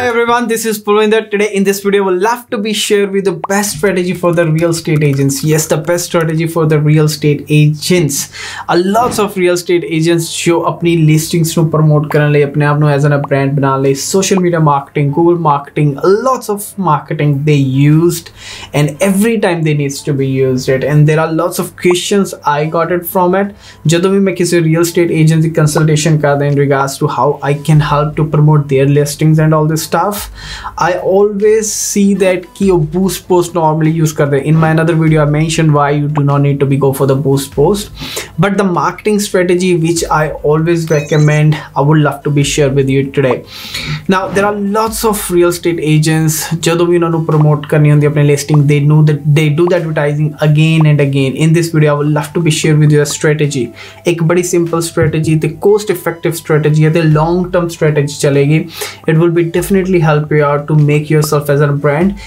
Hi everyone, this is Balwinder. Today in this video, we'll love to be shared with the best strategy for the real estate agents. Yes, the best strategy for the real estate agents. A lots of real estate agents show up. New listings to promote करने ले, अपने आप no a brand बना ले, social media marketing, Google marketing, lots of marketing they used, and every time they needs to be used it. And there are lots of questions I got it from it. जब भी मैं किसी real estate agency consultation card in regards to how I can help to promote their listings and all this stuff i always see that ki yo boost post normally use karte in my another video i mentioned why you do not need to be go for the boost post but the marketing strategy which i always recommend i would love to be share with you today now there are lots of real estate agents ਜਦੋਂ ਵੀ ਉਹਨਾਂ ਨੂੰ promote ਕਰਨੀ ਹੁੰਦੀ ਆਪਣੀ listing they know that they do the advertising again and again in this video i would love to be share with you a strategy ਇੱਕ ਬੜੀ simple strategy ਤੇ cost effective strategy ਹੈ ਤੇ long term strategy ਚਲੇਗੀ it will be definitely help you out to make yourself as a brand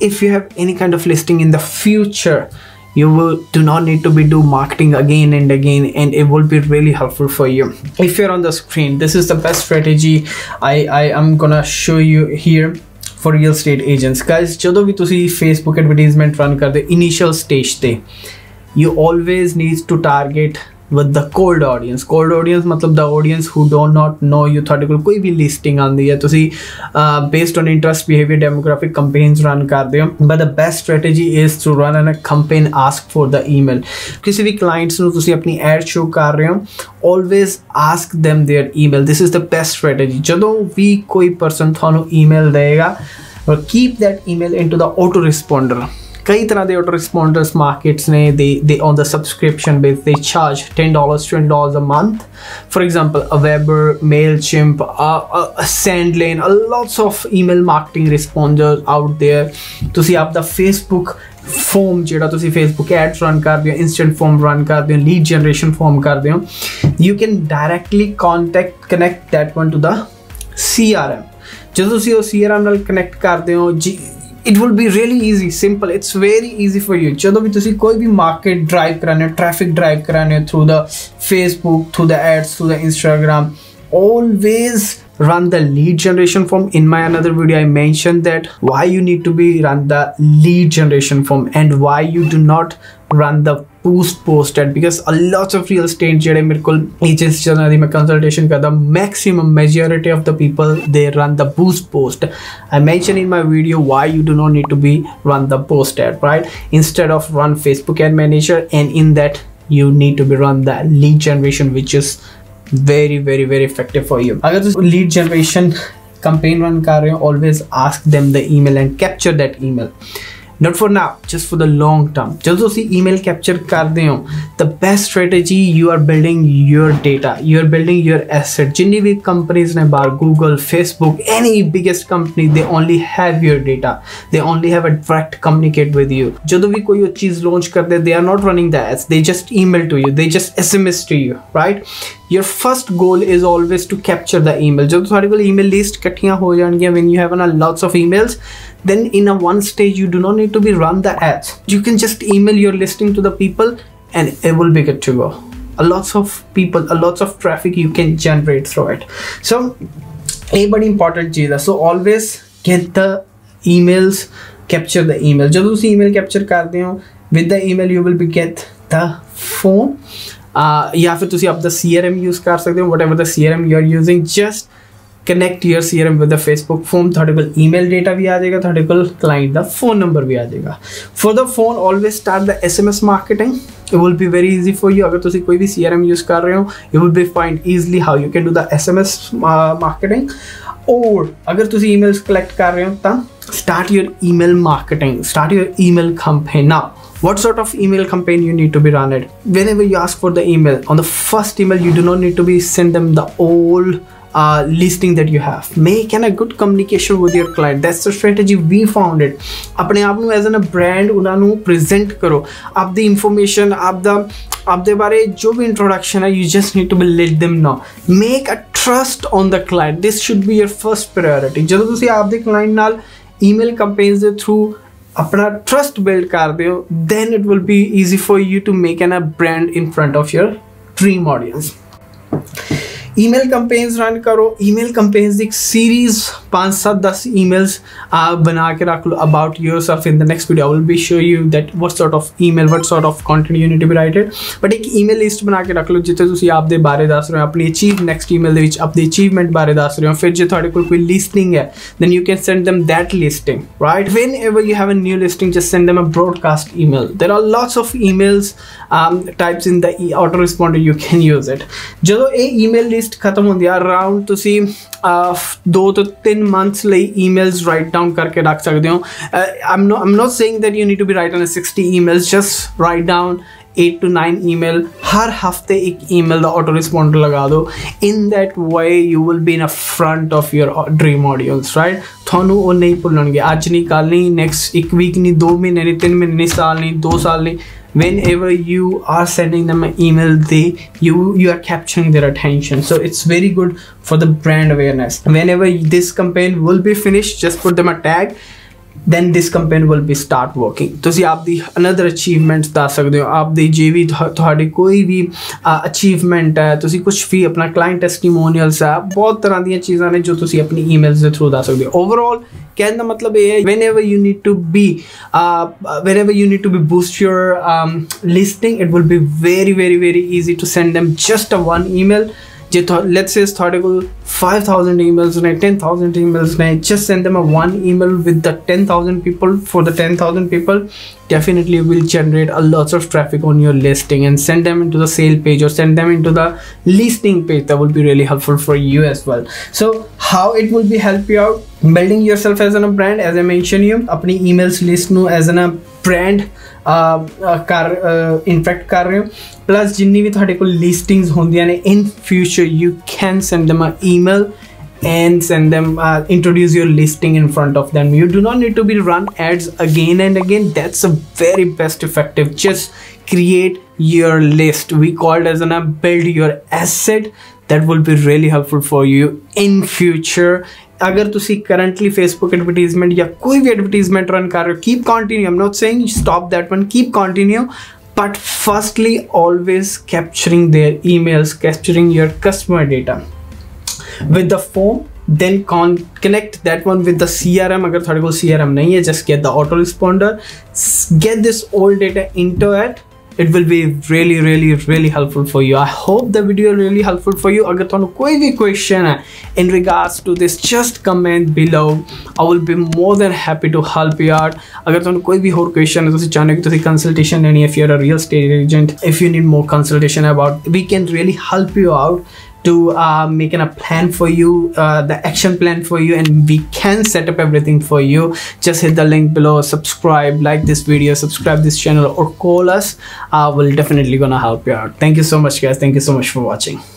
if you have any kind of listing in the future you will do not need to be do marketing again and again and it will be really helpful for you if you're on the screen this is the best strategy i i am gonna show you here for real estate agents guys ਜਦੋਂ ਵੀ ਤੁਸੀਂ facebook advertisement run ਕਰਦੇ initial stage ਤੇ you always need to target with the cold audience cold audience ਮਤਲਬ the audience who don't not know you ਤੁਹਾਡੇ ਕੋਲ ਕੋਈ ਵੀ ਲਿਸਟਿੰਗ ਆਂਦੀ ਹੈ, ਤੁਸੀਂ based on interest behaviour demographic campaigns run ਕਰਦੇ ਹੋ but the best strategy is to run a campaign ask for the email ਕਿਸੇ ਵੀ ਕਲਾਇੰਟਸ ਨੂੰ ਤੁਸੀਂ ਆਪਣੀ ਐਡ ਸ਼ੋ ਕਰ ਰਹੇ ਹੋ always ask them their email this is the best strategy ਜਦੋਂ ਵੀ ਕੋਈ ਪਰਸਨ ਤੁਹਾਨੂੰ ਈਮੇਲ ਦੇਗਾ keep that email into the autoresponder. ਕਈ ਤਰ੍ਹਾਂ ਦੇ ਆਟੋ ਰਿਸਪੌਂਡਰਸ ਮਾਰਕੀਟਸ ਨੇ ਦੇ ਦੇ ਔਨ ਦਾ ਸਬਸਕ੍ਰਿਪਸ਼ਨ ਬੇਸ ਦੇ charge 10 dollars 20 dollars a month for example aweber mailchimp uh, uh, sendlane a lots of email marketing responders out there ਤੁਸੀਂ ਆਪ ਦਾ facebook farm ਜਿਹੜਾ ਤੁਸੀਂ ਫੇਸਬੁੱਕ ਐਡਸ ਰਨ ਕਰਦੇ ਹੋ ਇਨਸਟੈਂਟ ਫਾਰਮ ਰਨ ਕਰਦੇ ਹੋ lead generation form ਕਰਦੇ ਹੋ you can directly contact connect that one to the CRM ਜਦੋਂ ਤੁਸੀਂ ਉਹ CRM ਨਾਲ ਕਨੈਕਟ ਕਰਦੇ ਹੋ it will be really easy simple it's very easy for you ਜਦੋਂ ਵੀ ਤੁਸੀਂ ਕੋਈ ਵੀ ਮਾਰਕੀਟ ਡਰਾਈਵ ਕਰਾਣੇ ਹੋ ਟ੍ਰੈਫਿਕ ਡਰਾਈਵ ਕਰਾਣੇ ਹੋ through the Facebook through the ads through the Instagram always run the lead generation form in my another video i mentioned that why you need to be run the lead generation form and why you do not run the boost post ad because a lot of real estate ਜਿਹੜੇ ਮੇਰੇ ਕੋਲ agents ਜਿਹਨਾਂ ਦੀ ਮੈਂ consultation ਕਰਦਾ maximum majority of the people they run the boost post i mentioned in my video why you do not need to be run the post ad right instead of run facebook ad manager and in that you need to be run the lead generation which is very very very effective for you अगर lead generation campaign run कर रहे हो always ask them the email and capture that email not for now just for the long term ਜਦੋਂ ਤੁਸੀਂ email capture ਕਰਦੇ ਹੋ the best strategy you are building your data you are building your asset ਜਿੰਨੀ ਵੀ companies ਨੇ ਬਾਹਰ Google Facebook any biggest company they only have your data they only have a direct communicate with you ਜਦੋਂ ਵੀ ਕੋਈ ਚੀਜ਼ launch ਕਰਦੇ they are not running the ads they just email to you they just SMS to you right your first goal is always to capture the email ਜਦੋਂ ਤੁਹਾਡੇ ਕੋਲ email list ਇਕੱਠੀਆਂ ਹੋ ਜਾਣਗੀਆਂ when you have a lots of emails then in a one stage you do not need to be run the ads you can just email your listing to the people and it will be good to go a lots of people a lots of traffic you can generate through it so a body important चीज है so always get the emails capture the email ਜਦੋਂ ਤੁਸੀਂ email capture ਕਰਦੇ ਹੋ with the email you will be get the phone uh, ਜਾਂ ਫਿਰ ਤੁਸੀਂ ਆਪਦਾ CRM use ਕਰ ਸਕਦੇ ਹੋ whatever the CRM you are connect your C R M with Facebook phone थोड़े कोल ईमेल डेटा भी आ जाएगा थोड़े कोल क्लाइंट का फ़ोन नंबर भी आ जाएगा for the phone always start the S M S marketing it will be very easy for you अगर तुम कोई भी सी आर एम यूज़ कर रहे हो you will be find easily how you can do the S M S marketing और अगर तुम ईमेल कलैक्ट कर रहे हो तो start your email marketing start your email campaign What sort of email campaign you need to be run it? Whenever you ask for the email, on the first email, you do not need to be send them the old uh, listing that you have make an a good communication with your client that's the strategy we found it ਆਪਣੇ ਆਪ ਨੂੰ as a brand ਉਹਨਾਂ ਨੂੰ present ਕਰੋ ਆਪ ਦੀ information ਆਪ ਦਾ ਆਪ ਦੇ ਬਾਰੇ ਜੋ ਵੀ ਇੰਟਰੋਡਕਸ਼ਨ ਹੈ you just need to B light them know make a trust on the client this should be your first priority ਜਦੋਂ ਤੁਸੀਂ ਆਪ ਦੇ ਕਲਾਇੰਟ ਨਾਲ ਈਮੇਲ ਕੈਂਪੇਨਸ ਦੇ ਥਰੂ ਆਪਣਾ ਟਰਸਟ ਬਿਲਡ ਕਰਦੇ ਹੋ then it will be easy for you to make an a brand in front of your dream audience Email campaigns run करो ईमेल कंपेन्स एक सीरीज़ पाँच सात दस emails बना के रख लो about yourself in the next video I will be show you that what sort of email what sort of content you need to be write it but एक email list ਬਣਾ ਕੇ ਰੱਖ ਲਓ ਜਿੱਥੇ ਤੁਸੀਂ ਆਪਦੇ ਬਾਰੇ ਦੱਸ ਰਹੇ ਹੋ ਆਪਣੀ ਅਚੀਵ ਨੈਕਸਟ ਈਮੇਲ ਦੇ ਵਿੱਚ ਆਪਣੀ ਅਚੀਵਮੈਂਟ ਬਾਰੇ ਦੱਸ ਰਹੇ ਹੋ ਫਿਰ ਜੇ ਤੁਹਾਡੇ ਕੋਲ ਕੋਈ ਲਿਸਟਿੰਗ ਹੈ then you can send them that listing right whenever you have a new listing just send them a broadcast email there are lots of emails um, types in the e autoresponder you can use it ਜਦੋਂ ਇਹ email list ਖਤਮ ਹੁੰਦੀ ਆ around ਤੁਸੀਂ ਦੋ ਤੋਂ ਤਿੰਨ months ਲਈ ਈਮੇਲਸ ਰਾਈਟ ਡਾਊਨ ਕਰਕੇ ਰੱਖ ਸਕਦੇ ਹੋ I'm no I'm not saying that you need to be write on a 60 emails just write down 8 to 9 email हर हफ्ते एक email ਦਾ auto responder ਲਗਾ ਦਿਓ in that way you will be in a front of your dream audience right ਤੁਹਾਨੂੰ ਉਹ ਨਹੀਂ ਭੁੱਲਣਗੇ ਅੱਜ ਨਹੀਂ ਕੱਲ ਨਹੀਂ ਨੈਕਸਟ ਇੱਕ ਵੀਕ ਨਹੀਂ ਦੋ ਮਹੀਨੇ ਨਹੀਂ ਤਿੰਨ ਮਹੀਨੇ ਨਹੀਂ ਸਾਲ ਨਹੀਂ ਦੋ ਸਾਲ ਨਹੀਂ whenever you are sending them an email they you you are capturing their attention so it's very good for the brand awareness whenever this campaign will be finished just put them a tag then this campaign will be start working ਤੁਸੀਂ ਆਪਦੀ another achievements ਦੱਸ ਸਕਦੇ ਹੋ ਆਪਦੀ ਜੇ ਵੀ ਤੁਹਾਡੀ ਕੋਈ ਵੀ achievement ਹੈ ਤੁਸੀਂ ਕੁਝ ਵੀ ਆਪਣਾ ਕਲਾਇੰਟ ਟੈਸਟੀਮੋਨੀਅਲਸ ਹੈ ਬਹੁਤ ਤਰ੍ਹਾਂ ਦੀਆਂ ਚੀਜ਼ਾਂ ਨੇ ਜੋ ਤੁਸੀਂ ਆਪਣੀ ਈਮੇਲਸ ਦੇ ਥਰੂ ਦੱਸ ਸਕਦੇ ਹੋ ਓਵਰਆਲ ਕਹਿਣ ਦਾ ਮਤਲਬ ਇਹ ਹੈ whenever you need to be uh, whenever you need to be boost your um, listing it will be very very very easy to send them just a one email जे let's say थोड़े को five thousand emails ने ten thousand emails ने just send them a one email with the ten thousand people for the ten thousand people definitely will generate a lots of traffic on your listing and send them into the sale page और send them into the listing page the will be really helpful for you as well so how it will be help you out building yourself as an a brand as I mention you अपनी emails list no as an a brand ਕਰ in fact ਕਰ ਰਹੇ ਹੋ plus ਜਿੰਨੀ ਵੀ ਤੁਹਾਡੇ ਕੋਲ listings ਹੁੰਦੀਆਂ ਨੇ in future you can send them an email and send them uh, introduce your listing in front of them you do not need to be run ads again and again that's a very best effective just create your list we call it as an build your asset that will be really helpful for you in future अगर ਤੁਸੀਂ currently Facebook advertisement ਜਾਂ ਕੋਈ ਵੀ advertisement run ਕਰ ਰਹੇ ਹੋ keep continue I'm not saying stop that one keep continue but firstly always capturing their emails capturing your customer data with the form then con connect that one with the crm agar thode ko crm nahi hai just get the autoresponder get this all data into it it will be really really really helpful for you i hope the video really helpful for you agar ਤੁਹਾਨੂੰ ਕੋਈ ਵੀ question ਹੈ in regards to this just comment below i will be more than happy to help you out ਅਗਰ ਤੁਹਾਨੂੰ ਕੋਈ ਵੀ ਹੋਰ question ਹੈ ਤੁਸੀਂ ਚਾਹੁੰਦੇ ਹੋ ਕਿ ਤੁਸੀਂ consultation ਲੈਣੀ ਹੈ if you're a real estate agent if you need more consultation about we can really help you out to uh, making a plan for you uh, the action plan for you and we can set up everything for you. Just hit the link below. Subscribe like this video subscribe this channel or call us. Uh, we'll definitely gonna help you out. Thank you so much guys. Thank you so much for watching